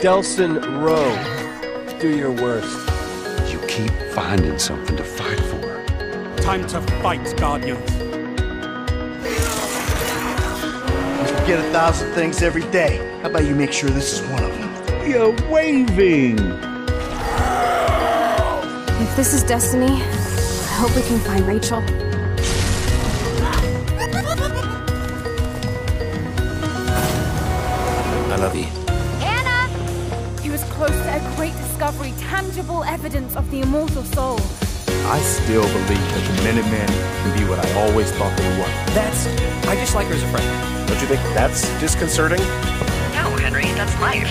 Delsin Rowe. Do your worst. You keep finding something to fight for. Time to fight, Guardians. We forget a thousand things every day. How about you make sure this is one of them? You're waving. If this is destiny, I hope we can find Rachel. Tangible evidence of the immortal soul. I still believe that the Minutemen can be what I always thought they were. That's. I just like her as a friend. Don't you think that's disconcerting? No, Henry, that's life.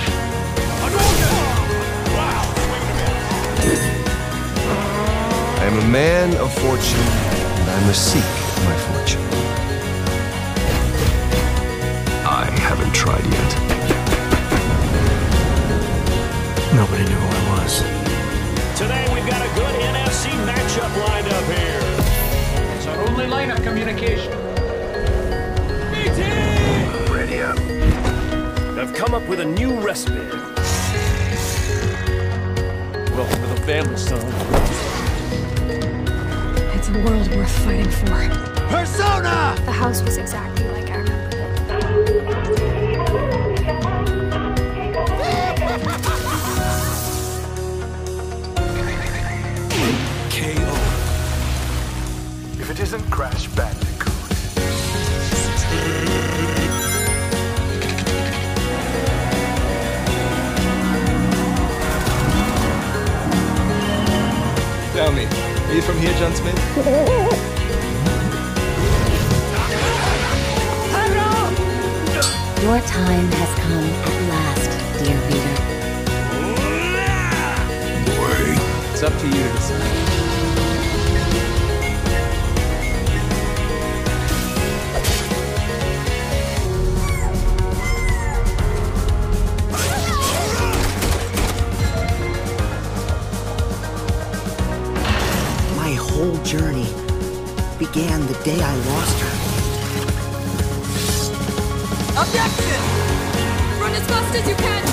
I am a man of fortune, and I must seek my fortune. I haven't tried yet. Nobody knew who I was. Line of communication. BT! Ready up. I've come up with a new recipe. Welcome to the family, son. It's a world worth fighting for. Persona! The house was exactly like isn't Crash Bandicoot. Tell me, are you from here, John Smith? Your time has come at last, dear reader. It's up to you to decide. Whole journey began the day I lost her. Objection! Run as fast as you can!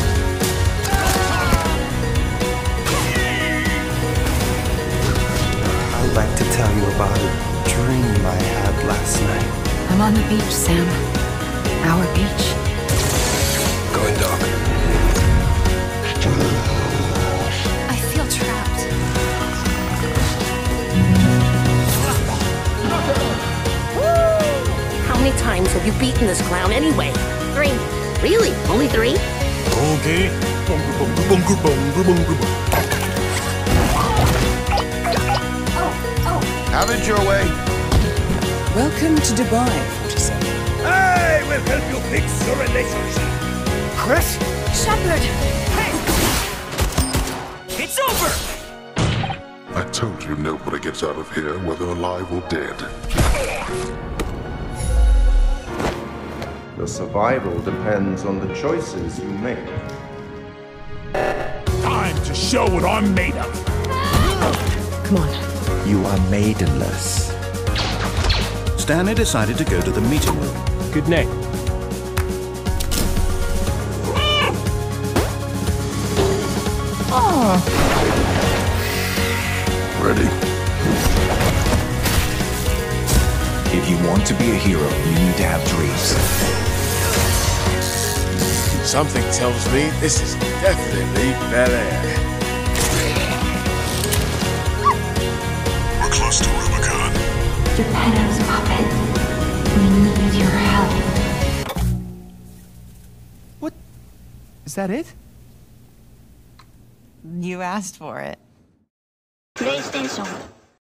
I'd like to tell you about a dream I had last night. I'm on the beach, Sam. Our beach. Going dark. Times have you beaten this clown anyway? Three. Really? Only three? Okay. Have it your way. Welcome to Dubai, 47. I will help you fix your relationship. Chris? Shepard! Hey! It's over! I told you nobody gets out of here, whether alive or dead. Your survival depends on the choices you make. Time to show what I'm made of. Come on. You are maidenless. Stanley decided to go to the meeting room. Good night. Ah. Ready? Want to be a hero, you need to have dreams. Something tells me this is definitely Bel Air. We're close to Rubicon. Geppetto's puppet. We need your help. What? Is that it? You asked for it. PlayStation